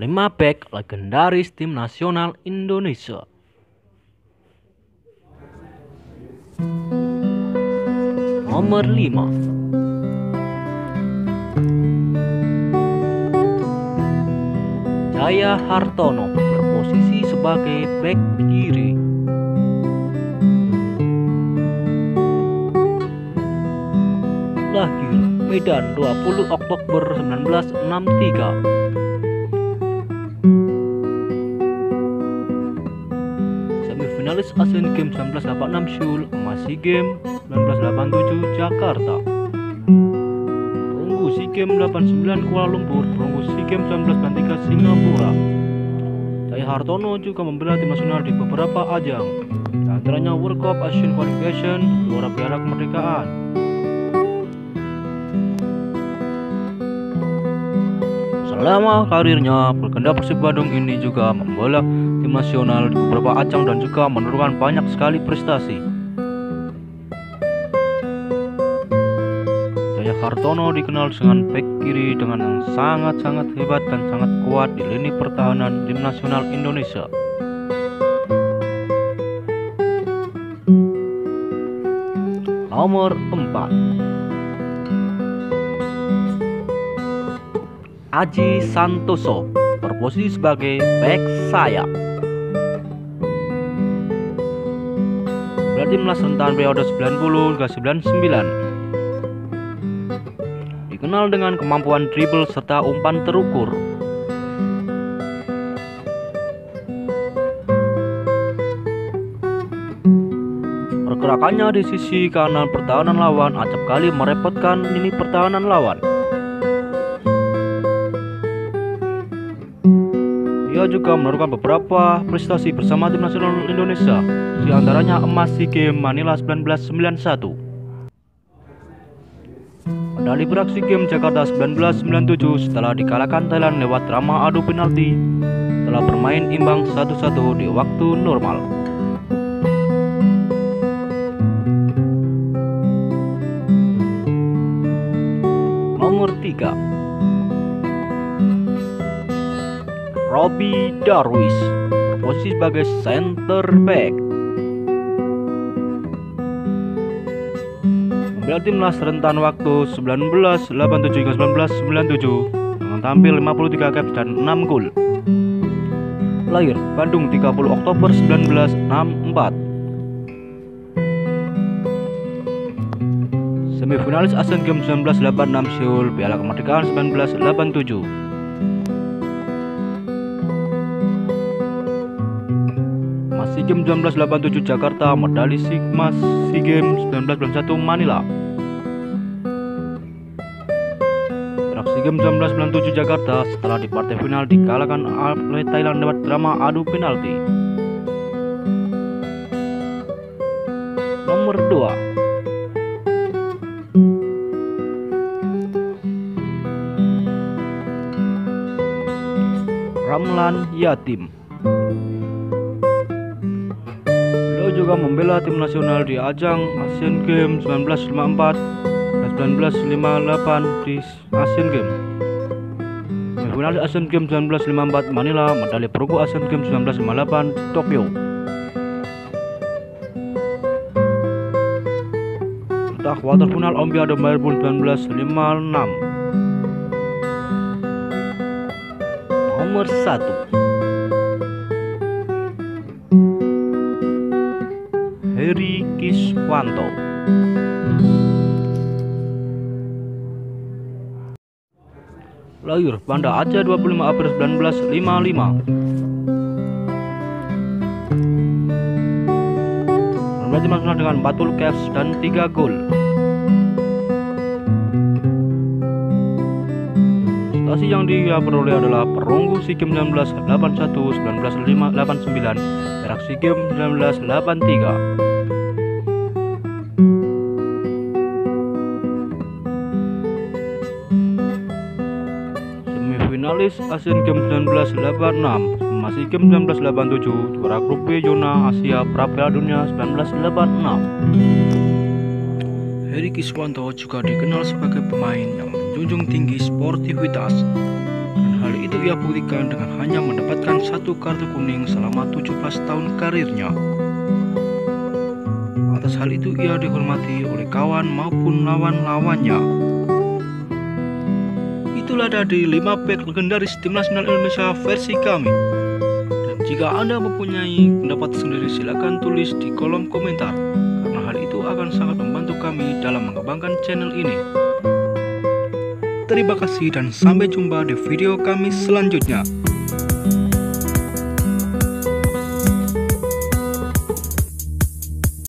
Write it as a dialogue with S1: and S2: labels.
S1: 5 back legendaris tim nasional Indonesia. Nomor 5 Jaya Hartono berposisi sebagai back kiri. Lahir Medan 20 Oktober 1963 Semifinalis Asian Games 1986 Seoul emas SEA Games 1987 Jakarta. Perunggu SEA Games 89 Kuala Lumpur. Perunggu SEA Games 1993 Singapura. Jaya Hartono juga membela tim nasional di beberapa ajang. Antaranya World Cup Asian Qualification, Juara Piala Kemerdekaan, Selama karirnya, legenda Persib Bandung ini juga membela tim nasional di beberapa ajang dan juga menurunkan banyak sekali prestasi. Jaya Hartono dikenal dengan back kiri dengan yang sangat-sangat hebat dan sangat kuat di lini pertahanan tim nasional Indonesia. Nomor 4 Aji Santoso berposisi sebagai back sayap. Timnas rentan periode 90 hingga 99. Dikenal dengan kemampuan dribble serta umpan terukur. Pergerakannya di sisi kanan pertahanan lawan acap kali merepotkan lini pertahanan lawan. Ia juga menurunkan beberapa prestasi bersama tim nasional Indonesia, di antaranya emas SEA Games Manila 1991. Medali perak SEA Games Jakarta 1997 setelah dikalahkan Thailand lewat drama adu penalti telah bermain imbang satu-satu di waktu normal. Nomor 3 Robbie Darwis berposisi sebagai center back. Membela timnas rentan waktu 1987 hingga 1997 dengan tampil 53 caps dan 6 gol. Lahir Bandung 30 Oktober 1964. Semifinalis Asian Games 1986 Seoul, Piala Kemerdekaan 1987. SEA Games 1987 Jakarta, medali Sigma SEA Games 1991 Manila. Perak SEA Games 1997 Jakarta setelah di partai final dikalahkan oleh Thailand lewat drama adu penalti. Nomor 2 Ramlan Yatim Juga membela tim nasional di ajang Asian Games 1954 dan 1958 di Asian Games. Semifinal Asian Games 1954 Manila, medali perunggu Asian Games 1958 di Tokyo. Serta quarter final Olimpiade Melbourne 1956. Nomor 1 Kiswanto Lahir Banda Aceh 25 April 1955 Berarti nasional dengan 40 caps dan 3 gol. Prestasi yang dia peroleh adalah perunggu SEA Games 1981, 1989, perak SEA Games 1983. Semifinalis Asian Games 1986, masih Games 1987, juara grup B zona Asia pra Piala Dunia 1986. Heri Kiswanto juga dikenal sebagai pemain yang menjunjung tinggi sportivitas dan hal itu ia buktikan dengan hanya mendapatkan satu kartu kuning selama 17 tahun karirnya. Atas hal itu ia dihormati oleh kawan maupun lawan-lawannya. Itulah tadi 5 back legendaris nasional Indonesia versi kami. Dan jika Anda mempunyai pendapat sendiri silakan tulis di kolom komentar karena hal itu akan sangat membantu kami dalam mengembangkan channel ini. Terima kasih dan sampai jumpa di video kami selanjutnya.